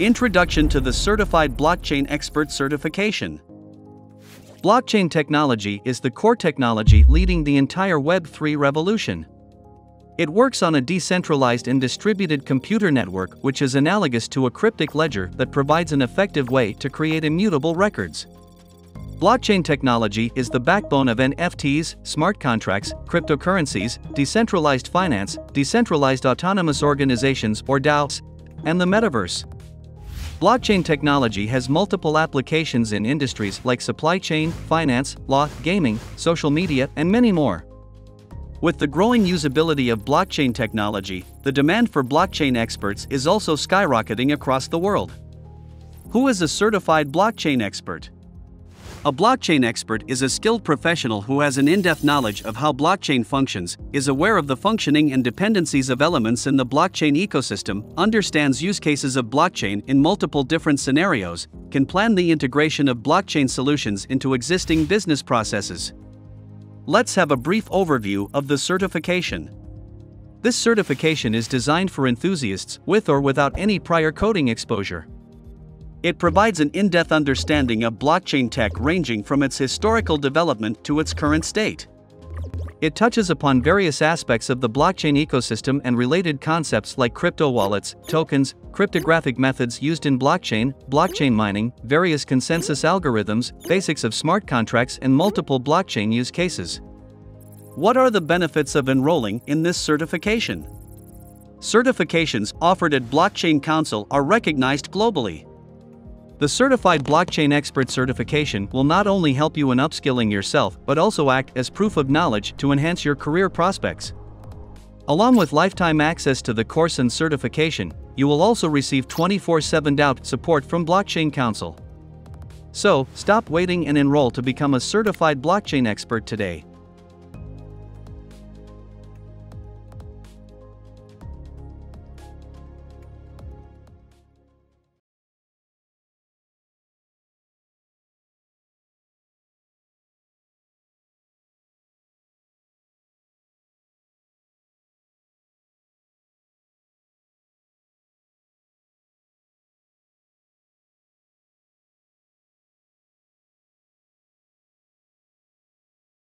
Introduction to the Certified Blockchain Expert Certification. Blockchain technology is the core technology leading the entire Web3 revolution. It works on a decentralized and distributed computer network which is analogous to a cryptic ledger that provides an effective way to create immutable records. Blockchain technology is the backbone of NFTs, smart contracts, cryptocurrencies, decentralized finance, decentralized autonomous organizations or DAOs, and the metaverse. Blockchain technology has multiple applications in industries like supply chain, finance, law, gaming, social media, and many more. With the growing usability of blockchain technology, the demand for blockchain experts is also skyrocketing across the world. Who is a certified blockchain expert? A blockchain expert is a skilled professional who has an in depth knowledge of how blockchain functions, is aware of the functioning and dependencies of elements in the blockchain ecosystem, understands use cases of blockchain in multiple different scenarios, can plan the integration of blockchain solutions into existing business processes. Let's have a brief overview of the certification. This certification is designed for enthusiasts with or without any prior coding exposure. It provides an in depth understanding of blockchain tech ranging from its historical development to its current state. It touches upon various aspects of the blockchain ecosystem and related concepts like crypto wallets, tokens, cryptographic methods used in blockchain, blockchain mining, various consensus algorithms, basics of smart contracts, and multiple blockchain use cases. What are the benefits of enrolling in this certification? Certifications offered at Blockchain Council are recognized globally. The Certified Blockchain Expert certification will not only help you in upskilling yourself but also act as proof of knowledge to enhance your career prospects. Along with lifetime access to the course and certification, you will also receive 24 7 doubt support from Blockchain Council. So, stop waiting and enroll to become a certified blockchain expert today.